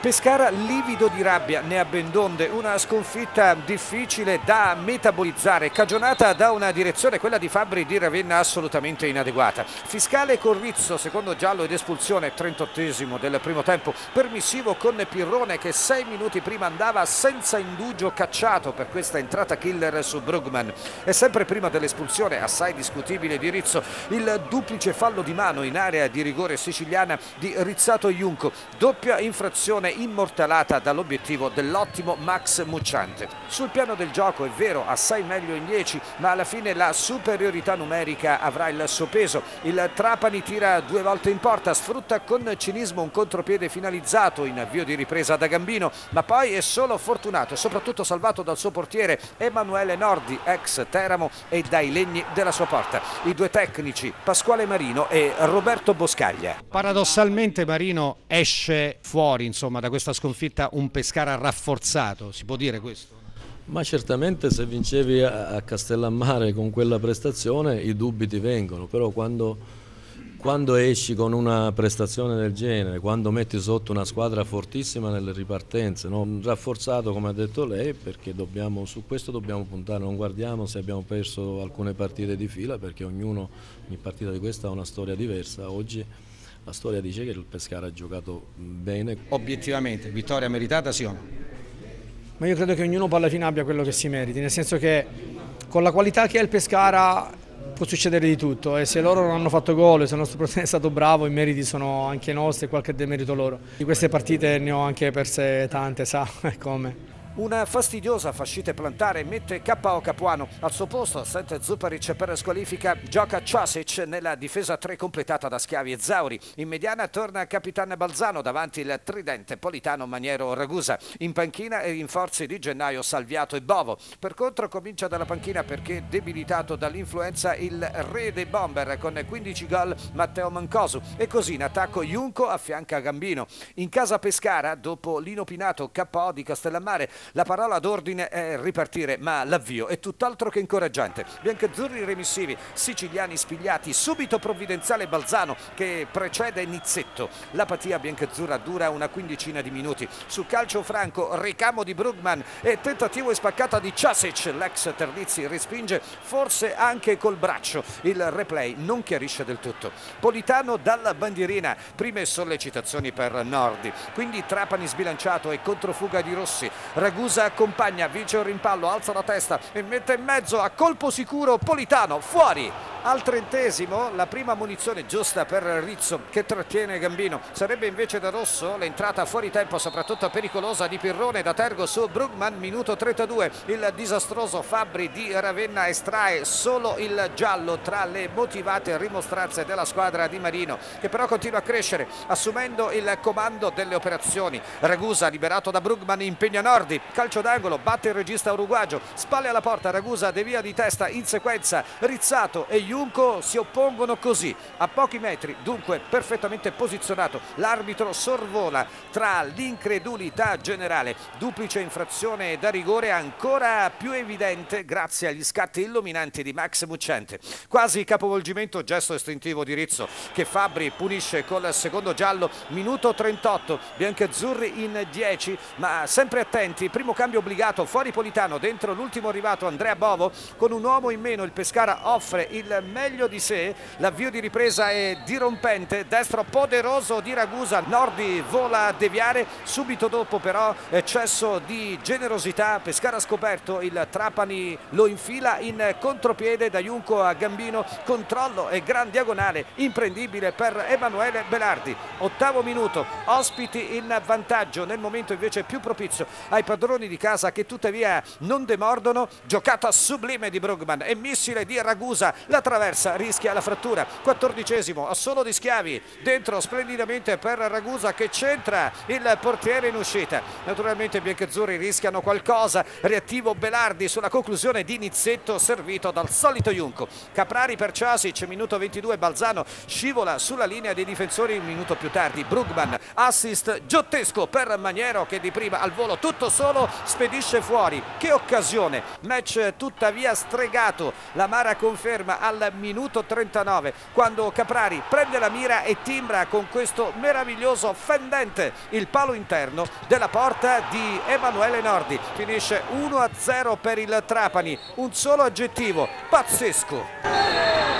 Pescara livido di rabbia, ne ha ben donde, una sconfitta difficile da metabolizzare, cagionata da una direzione, quella di Fabri di Ravenna, assolutamente inadeguata. Fiscale con Rizzo, secondo giallo ed espulsione, 38 del primo tempo, permissivo con Pirrone che sei minuti prima andava senza indugio cacciato per questa entrata killer su Brugman. E sempre prima dell'espulsione, assai discutibile di Rizzo, il duplice fallo di mano in area di rigore siciliana di Rizzato Junco, doppia infrazione immortalata dall'obiettivo dell'ottimo Max Mucciante. Sul piano del gioco è vero, assai meglio in 10, ma alla fine la superiorità numerica avrà il suo peso. Il Trapani tira due volte in porta, sfrutta con cinismo un contropiede finalizzato in avvio di ripresa da Gambino, ma poi è solo fortunato e soprattutto salvato dal suo portiere Emanuele Nordi, ex Teramo e dai legni della sua porta. I due tecnici, Pasquale Marino e Roberto Boscaglia. Paradossalmente Marino esce fuori insomma, da questa sconfitta un Pescara rafforzato, si può dire questo? Ma certamente se vincevi a Castellammare con quella prestazione i dubbi ti vengono, però quando, quando, esci con una prestazione del genere, quando metti sotto una squadra fortissima nelle ripartenze, no? rafforzato come ha detto lei, perché dobbiamo, su questo dobbiamo puntare, non guardiamo se abbiamo perso alcune partite di fila, perché ognuno, ogni partita di questa ha una storia diversa. Oggi la storia dice che il Pescara ha giocato bene. Obiettivamente, vittoria meritata sì o no? Ma io credo che ognuno poi alla fine abbia quello che si meriti, nel senso che con la qualità che ha il Pescara può succedere di tutto e se loro non hanno fatto gol, se il nostro portiere è stato bravo, i meriti sono anche nostri e qualche demerito loro. Di queste partite ne ho anche perse tante, sa come. Una fastidiosa fascite plantare mette KO Capuano al suo posto, assente Zuparic per squalifica, gioca Ciasic nella difesa 3 completata da Schiavi e Zauri. In mediana torna Capitan Balzano davanti il tridente Politano Maniero Ragusa. In panchina e rinforzi di gennaio Salviato e Bovo. Per contro comincia dalla panchina perché debilitato dall'influenza il re dei bomber con 15 gol Matteo Mancosu e così in attacco Junco affianca Gambino. In casa Pescara dopo l'inopinato KO di Castellammare la parola d'ordine è ripartire, ma l'avvio è tutt'altro che incoraggiante. Biancazzurri remissivi, siciliani spigliati, subito provvidenziale Balzano che precede Nizzetto. L'apatia biancazzurra dura una quindicina di minuti. Su calcio franco, ricamo di Brugman e tentativo e spaccata di Ciasic. L'ex Terlizzi respinge forse anche col braccio. Il replay non chiarisce del tutto. Politano dalla bandierina, prime sollecitazioni per Nordi. Quindi Trapani sbilanciato e controfuga di Rossi. Ragusa accompagna, vince un rimpallo, alza la testa e mette in mezzo a colpo sicuro Politano, fuori al trentesimo la prima munizione giusta per Rizzo che trattiene Gambino. Sarebbe invece da Rosso l'entrata fuori tempo soprattutto pericolosa di Pirrone da Tergo su Brugman minuto 32 il disastroso Fabri di Ravenna estrae solo il giallo tra le motivate rimostranze della squadra di Marino che però continua a crescere assumendo il comando delle operazioni. Ragusa liberato da Brugman impegna Nordi. Calcio d'angolo batte il regista uruguagio. Spalle alla porta Ragusa devia di testa in sequenza. Rizzato e Iu Junco si oppongono così a pochi metri dunque perfettamente posizionato l'arbitro sorvola tra l'incredulità generale duplice infrazione da rigore ancora più evidente grazie agli scatti illuminanti di Max Muccente quasi capovolgimento gesto istintivo di Rizzo che Fabri punisce col secondo giallo minuto 38 biancazzurri in 10 ma sempre attenti primo cambio obbligato fuori Politano dentro l'ultimo arrivato Andrea Bovo con un uomo in meno il Pescara offre il meglio di sé. L'avvio di ripresa è dirompente. Destro poderoso di Ragusa. Nordi vola a deviare. Subito dopo però eccesso di generosità. Pescara scoperto. Il Trapani lo infila in contropiede da Junco a Gambino. Controllo e gran diagonale. Imprendibile per Emanuele Belardi. Ottavo minuto. Ospiti in vantaggio. Nel momento invece più propizio ai padroni di casa che tuttavia non demordono. Giocata sublime di Brugman. E missile di Ragusa. La traversa rischia la frattura. Quattordicesimo assolo di Schiavi dentro splendidamente per Ragusa che centra il portiere in uscita. Naturalmente i biancazzurri rischiano qualcosa. Reattivo Belardi sulla conclusione di Nizzetto servito dal solito Junco. Caprari per Ciasic minuto 22 Balzano scivola sulla linea dei difensori un minuto più tardi. Brugman assist giottesco per Maniero che di prima al volo tutto solo spedisce fuori. Che occasione match tuttavia stregato. La Mara conferma al al minuto 39 quando Caprari prende la mira e timbra con questo meraviglioso fendente il palo interno della porta di Emanuele Nordi. Finisce 1-0 per il Trapani, un solo aggettivo, pazzesco.